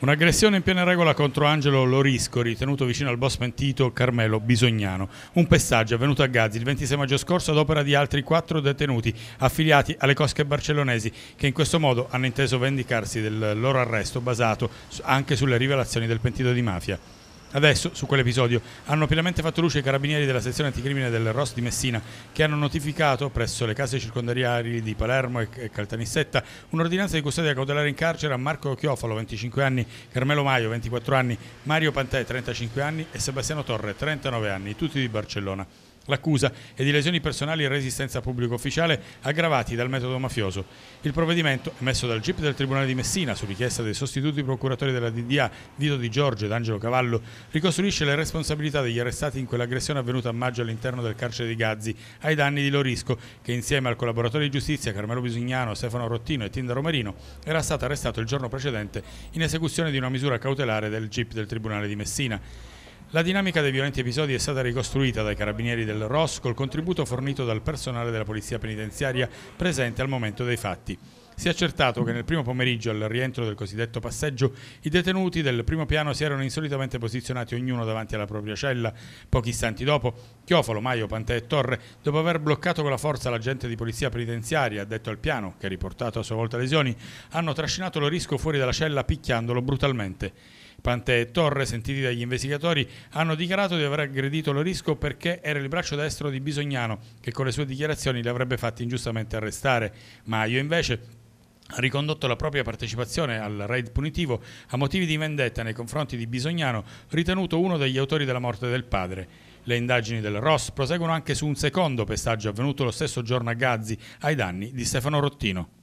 Un'aggressione in piena regola contro Angelo Lorisco, ritenuto vicino al boss mentito Carmelo Bisognano. Un pestaggio avvenuto a Gazzi il 26 maggio scorso ad opera di altri quattro detenuti affiliati alle cosche barcellonesi che in questo modo hanno inteso vendicarsi del loro arresto basato anche sulle rivelazioni del pentito di mafia. Adesso, su quell'episodio, hanno pienamente fatto luce i carabinieri della sezione anticrimine del ROS di Messina che hanno notificato presso le case circondariali di Palermo e Caltanissetta un'ordinanza di custodia cautelare in carcere a Marco Chiofalo, 25 anni, Carmelo Maio, 24 anni, Mario Pantè, 35 anni e Sebastiano Torre, 39 anni, tutti di Barcellona. L'accusa è di lesioni personali e resistenza pubblico ufficiale aggravati dal metodo mafioso. Il provvedimento, emesso dal GIP del Tribunale di Messina su richiesta dei sostituti procuratori della DDA Vito Di Giorgio ed Angelo Cavallo, ricostruisce le responsabilità degli arrestati in quell'aggressione avvenuta a maggio all'interno del carcere di Gazzi ai danni di Lorisco, che insieme al collaboratore di giustizia Carmelo Bisignano, Stefano Rottino e Tinda Romerino era stato arrestato il giorno precedente in esecuzione di una misura cautelare del GIP del Tribunale di Messina. La dinamica dei violenti episodi è stata ricostruita dai carabinieri del ROS col contributo fornito dal personale della polizia penitenziaria presente al momento dei fatti. Si è accertato che nel primo pomeriggio, al rientro del cosiddetto passeggio, i detenuti del primo piano si erano insolitamente posizionati ognuno davanti alla propria cella. Pochi istanti dopo, Chiofalo, Maio, Pantè e Torre, dopo aver bloccato con la forza l'agente di polizia penitenziaria addetto al piano, che ha riportato a sua volta lesioni, hanno trascinato Lorisco fuori dalla cella picchiandolo brutalmente. Pante e Torre, sentiti dagli investigatori, hanno dichiarato di aver aggredito Lorisco perché era il braccio destro di Bisognano, che con le sue dichiarazioni li avrebbe fatti ingiustamente arrestare. Maio invece ha ricondotto la propria partecipazione al raid punitivo a motivi di vendetta nei confronti di Bisognano, ritenuto uno degli autori della morte del padre. Le indagini del Ross proseguono anche su un secondo pestaggio avvenuto lo stesso giorno a Gazzi ai danni di Stefano Rottino.